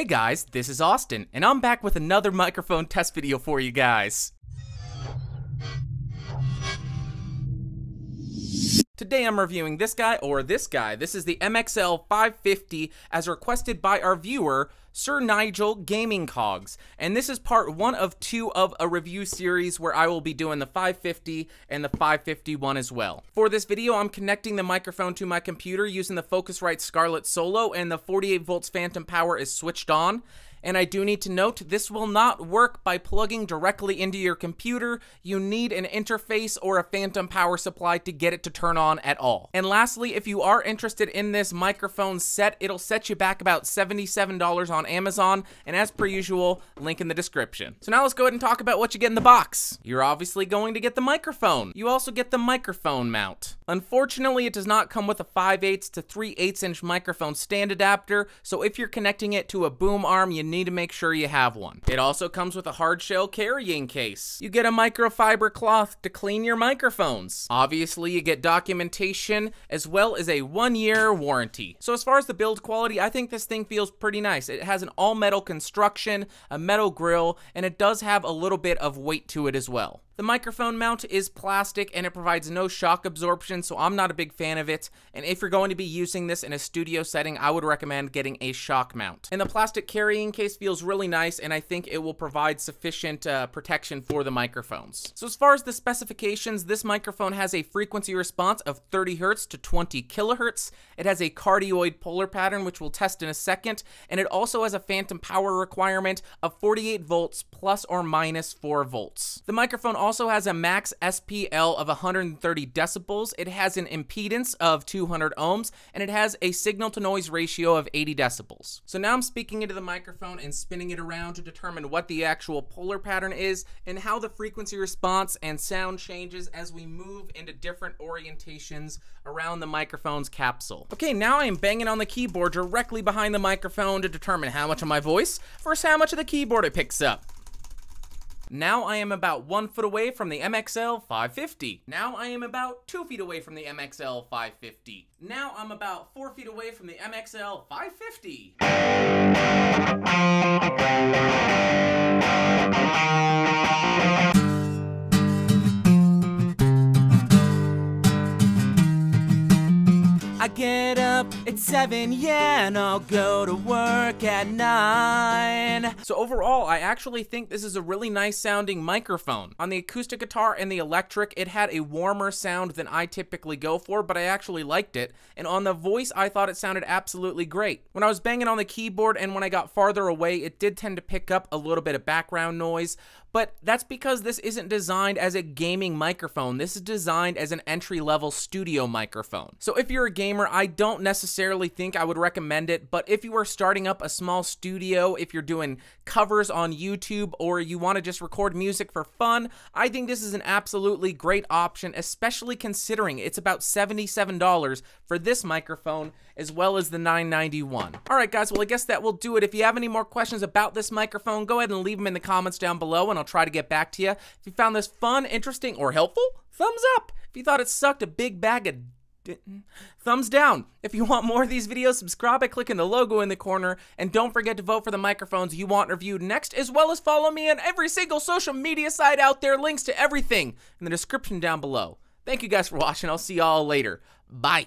Hey guys, this is Austin, and I'm back with another microphone test video for you guys. Today I'm reviewing this guy or this guy. This is the MXL 550 as requested by our viewer, Sir Nigel Gaming Cogs. And this is part one of two of a review series where I will be doing the 550 and the 551 as well. For this video, I'm connecting the microphone to my computer using the Focusrite Scarlett Solo and the 48 volts phantom power is switched on. And I do need to note, this will not work by plugging directly into your computer. You need an interface or a phantom power supply to get it to turn on at all. And lastly, if you are interested in this microphone set, it'll set you back about $77 on Amazon. And as per usual, link in the description. So now let's go ahead and talk about what you get in the box. You're obviously going to get the microphone. You also get the microphone mount. Unfortunately, it does not come with a 5 8 to 3 8 inch microphone stand adapter, so if you're connecting it to a boom arm, you need to make sure you have one. It also comes with a hard shell carrying case. You get a microfiber cloth to clean your microphones. Obviously, you get documentation as well as a one year warranty. So as far as the build quality, I think this thing feels pretty nice. It has an all metal construction, a metal grill, and it does have a little bit of weight to it as well. The microphone mount is plastic and it provides no shock absorption, so I'm not a big fan of it. And if you're going to be using this in a studio setting, I would recommend getting a shock mount. And the plastic carrying case feels really nice, and I think it will provide sufficient uh, protection for the microphones. So as far as the specifications, this microphone has a frequency response of 30 hertz to 20 kilohertz. It has a cardioid polar pattern, which we'll test in a second, and it also has a phantom power requirement of 48 volts plus or minus 4 volts. The microphone also has a max SPL of 130 decibels. It has an impedance of 200 ohms, and it has a signal to noise ratio of 80 decibels. So now I'm speaking into the microphone and spinning it around to determine what the actual polar pattern is and how the frequency response and sound changes as we move into different orientations around the microphone's capsule. Okay, now I am banging on the keyboard directly behind the microphone to determine how much of my voice versus how much of the keyboard it picks up. Now I am about one foot away from the MXL 550. Now I am about two feet away from the MXL 550. Now I'm about four feet away from the MXL 550. I get up at 7, yeah, and I'll go to work at 9. So overall, I actually think this is a really nice sounding microphone. On the acoustic guitar and the electric, it had a warmer sound than I typically go for, but I actually liked it. And on the voice, I thought it sounded absolutely great. When I was banging on the keyboard and when I got farther away, it did tend to pick up a little bit of background noise, but that's because this isn't designed as a gaming microphone. This is designed as an entry-level studio microphone. So if you're a gamer, I don't necessarily think I would recommend it, but if you are starting up a small studio, if you're doing covers on YouTube, or you want to just record music for fun, I think this is an absolutely great option, especially considering it's about $77 for this microphone as well as the 551. All right, guys, well, I guess that will do it. If you have any more questions about this microphone, go ahead and leave them in the comments down below, and I'll try to get back to you. If you found this fun, interesting, or helpful, thumbs up. If you thought it sucked, a big bag of thumbs down. If you want more of these videos, subscribe by clicking the logo in the corner, and don't forget to vote for the microphones you want reviewed next, as well as follow me on every single social media site out there. Links to everything in the description down below. Thank you guys for watching. I'll see y'all later. Bye.